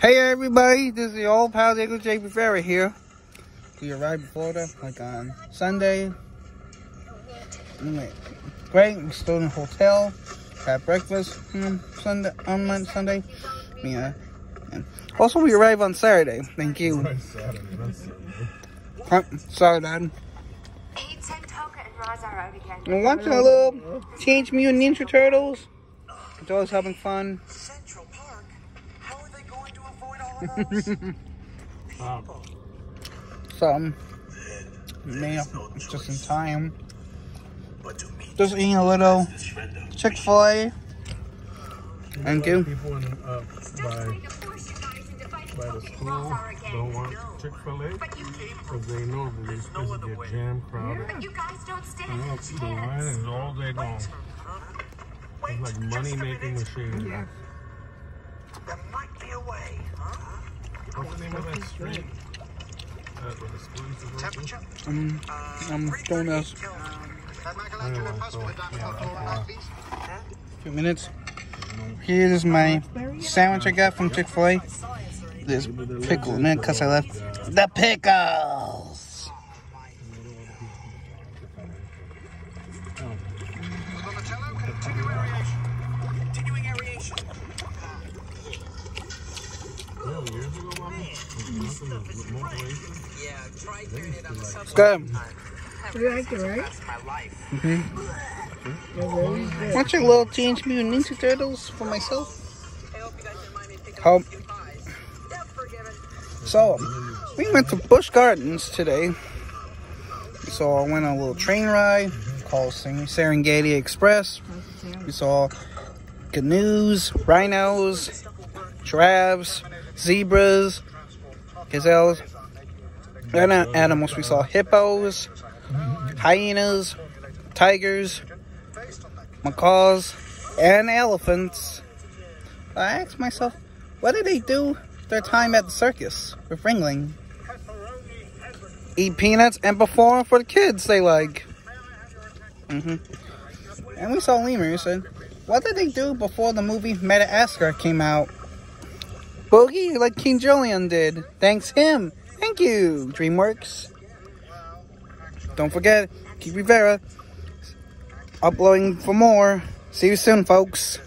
Hey everybody, this is the old pal Diego J. Rivera here. We arrived in Florida like on Sunday. Anyway, great, we stayed in a hotel, had breakfast on Sunday on Monday, Sunday. Yeah. Uh, and also we arrived on Saturday. Thank you. Saturday, that's Saturday. Sorry, Dad. And Toka and Raz are out again. We're watching a little Teenage Mutant Ninja Turtles. It's always having fun. Central Park? How are they going to avoid all of those? Um, So, um, man, just in time. but to meet Just eating a little his friend of Chick-fil-A. Thank you. People in, uh, by, Trying to force you guys into fighting by the school Raz are again. don't want Chick-fil-A But you came because they know that it's no supposed to get jam crowded. But you guys don't stand And a look, the line is all day long. It's like money making machine. There might be a way, huh? What's the name of that street? Uh? Um, I don't why. few minutes. Here is my sandwich I got from Chick-fil-A. This pickle it because I left the pickles. Was motivation. Yeah, try turning it on the subway. You like it, right? That's my life. Want little Teenage Mutant Ninja Turtles for myself? I hope you guys don't mind me picking Hope. up a few pies. Yeah, forgiven. So, we went to Busch Gardens today. So I went on a little train ride called Ser- Serengeti Express. We saw canoes, rhinos, giraffes, zebras, gazelles, and animals. We saw hippos, hyenas, tigers, macaws, and elephants. I asked myself, what did they do their time at the circus with Ringling? Eat peanuts and perform for the kids they like. hmm And we saw lemurs and what did they do before the movie Madagascar came out? Boogie like King Julien did. Thanks him. Thank you, DreamWorks. Don't forget, keep Rivera uploading for more. See you soon, folks.